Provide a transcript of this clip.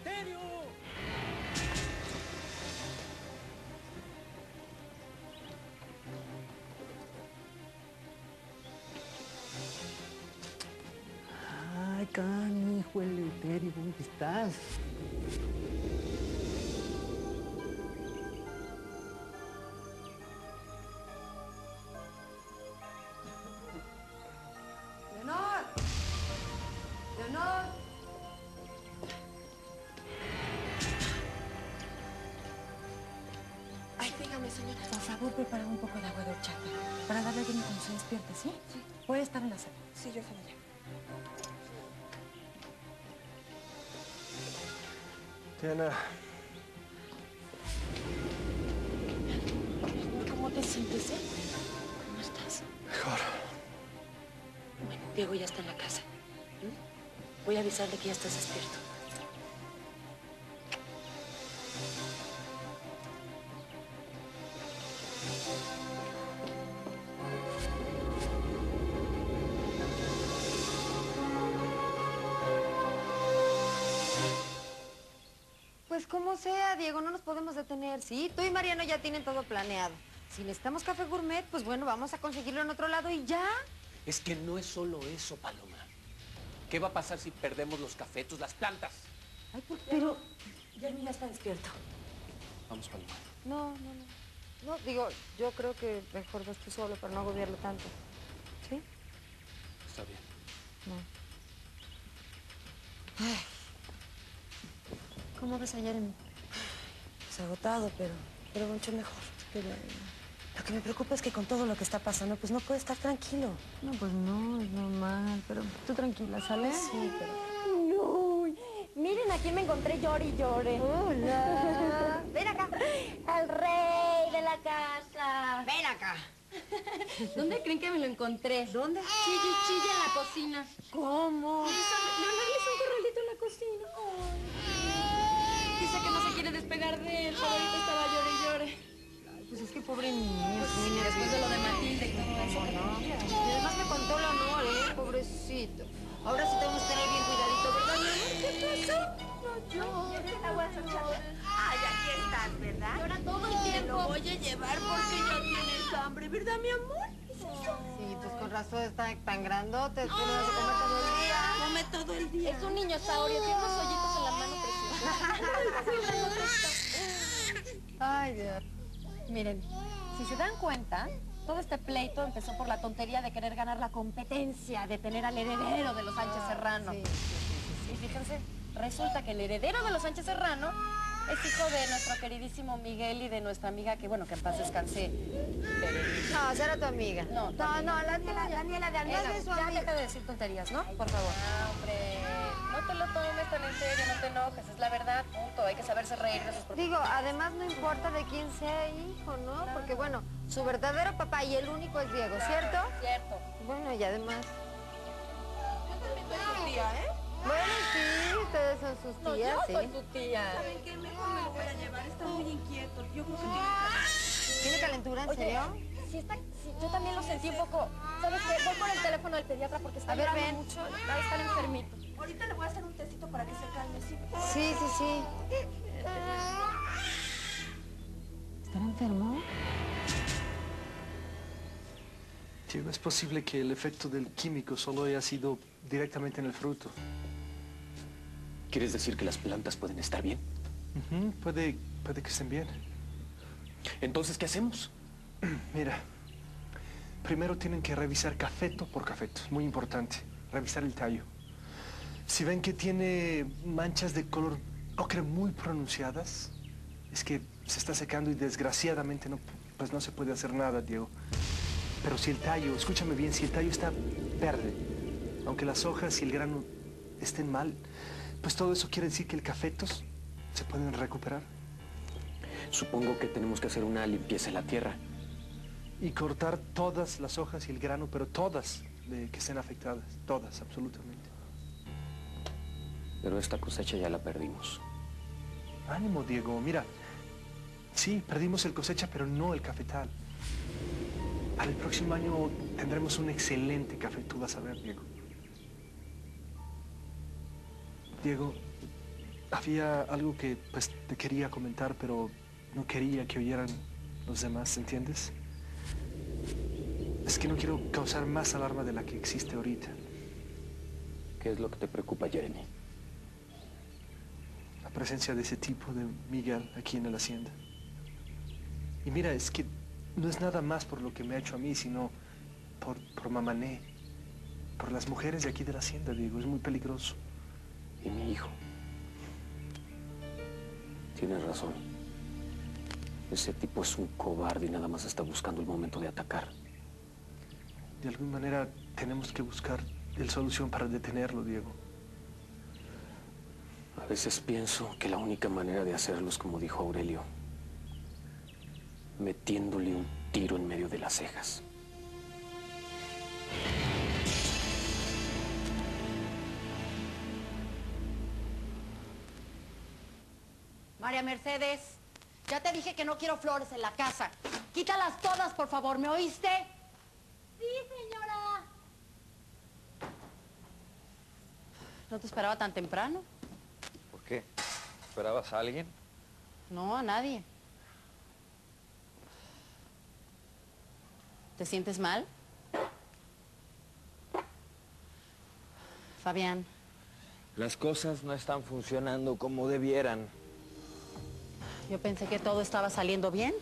adulterio. Ay, canijo, Eleuterio, ¿dónde estás? Cuando se despierte, ¿sí? Sí. Puede estar en la sala. Sí, yo familia. Diana, ¿Cómo te sientes, eh? ¿Cómo estás? mejor. Bueno, Diego ya está en la casa. ¿Mm? Voy a avisarle que ya estás despierto. Pues como sea, Diego, no nos podemos detener, ¿sí? Tú y Mariano ya tienen todo planeado. Si necesitamos café gourmet, pues bueno, vamos a conseguirlo en otro lado y ya. Es que no es solo eso, Paloma. ¿Qué va a pasar si perdemos los cafetos, las plantas? Ay, ¿por? Pero... Ya está despierto. Vamos, Paloma. No, no, no. No, digo, yo creo que mejor vas tú solo para no agobiarlo tanto. ¿Sí? Está bien. No. Ay. ¿Cómo ves a Jeremy? Pues agotado, pero, pero mucho mejor. Pero lo que me preocupa es que con todo lo que está pasando, pues no puede estar tranquilo. No, pues no, es normal, pero tú tranquila, ¿sale? Sí, pero... Uy, miren a quién me encontré llore y llore. Hola. Ven acá. Al rey de la casa. Ven acá. ¿Dónde creen que me lo encontré? ¿Dónde? Chille, chille en la cocina. ¿Cómo? Le hizo un corralito en la cocina. Dice que no se quiere despegar de él, pero ahorita estaba llore y llore. Pues es que pobre niño. Pues sí, sí, después de lo de Matilde y todo eso. que ¿no? Y además me contó el honor, ¿eh? Pobrecito. Ahora sí tenemos que tener bien cuidadito, ¿verdad, mi amor? ¿Qué pasó? No, horchata. Ay, aquí estás, ¿verdad? Llora todo el Te tiempo. lo voy a llevar porque ya tienes hambre, ¿verdad, mi amor? Sí, pues con razón está tan grandote. Tú le vas a comer todo el día. Come todo el día. Es un niño saurio, tiene unos hoyitos Ay, Dios. Miren, si se dan cuenta, todo este pleito empezó por la tontería de querer ganar la competencia, de tener al heredero de los Sánchez Serrano. Sí. Y fíjense, resulta que el heredero de los Sánchez Serrano es hijo de nuestro queridísimo Miguel y de nuestra amiga, que bueno, que en paz descanse. No, será tu amiga. No, no, no, la Daniela, Daniela de es su ya deja de decir tonterías, ¿no? Por favor. Ah, hombre, no te lo tomes tan en serio, no te enojes, es la verdad, punto. Hay que saberse reír de sus propios Digo, además no importa de quién sea hijo, ¿no? Porque bueno, su verdadero papá y el único es Diego, ¿cierto? Cierto. Bueno, y además... tía, ¿eh? Bueno, sí, ustedes son sus No, tías, yo sí. soy tu tía. ¿Saben qué? Mejor me lo voy a llevar. Está muy inquieto. Yo creo que tiene ¿Tiene calentura, en Oye, serio? Sí está, sí, yo también lo sentí un poco. ¿Sabes qué? Voy por el teléfono del pediatra porque está A ver, llorando ven. mucho. Va a estar enfermito. Ahorita le voy a hacer un tecito para que se calme, ¿sí? Sí, sí, sí. ¿Estará enfermo? Diego, es posible que el efecto del químico solo haya sido directamente en el fruto. ¿Quieres decir que las plantas pueden estar bien? Puede, puede que estén bien. Entonces, ¿qué hacemos? Mira, primero tienen que revisar cafeto por cafeto, es muy importante. Revisar el tallo. Si ven que tiene manchas de color ocre muy pronunciadas, es que se está secando y desgraciadamente no, pues no se puede hacer nada, Diego. Pero si el tallo, escúchame bien, si el tallo está verde, aunque las hojas y el grano estén mal, pues todo eso quiere decir que el cafetos se pueden recuperar. Supongo que tenemos que hacer una limpieza en la tierra. y cortar todas las hojas y el grano, pero todas de que estén afectadas, todas, absolutamente. Pero esta cosecha ya la perdimos. Ánimo, Diego, mira, sí, perdimos el cosecha, pero no el cafetal. Para el próximo año tendremos un excelente café, tú vas a ver, Diego. Diego, había algo que pues te quería comentar, pero no quería que oyeran los demás, ¿entiendes? Es que no quiero causar más alarma de la que existe ahorita. ¿Qué es lo que te preocupa, Jeremy? La presencia de ese tipo de Miguel aquí en la hacienda. Y mira, es que no es nada más por lo que me ha hecho a mí, sino por, por Mamané, por las mujeres de aquí de la hacienda, Diego. Es muy peligroso. Y mi hijo. Tienes razón. Ese tipo es un cobarde y nada más está buscando el momento de atacar. De alguna manera tenemos que buscar el solución para detenerlo, Diego. A veces pienso que la única manera de hacerlo es como dijo Aurelio, metiéndole un tiro en medio de las cejas. María Mercedes, ya te dije que no quiero flores en la casa. Quítalas todas, por favor, ¿me oíste? Sí, señora. ¿No te esperaba tan temprano? ¿Esperabas a alguien? No, a nadie. ¿Te sientes mal? Fabián, Las cosas no están funcionando como debieran. yo pensé que todo estaba saliendo bien.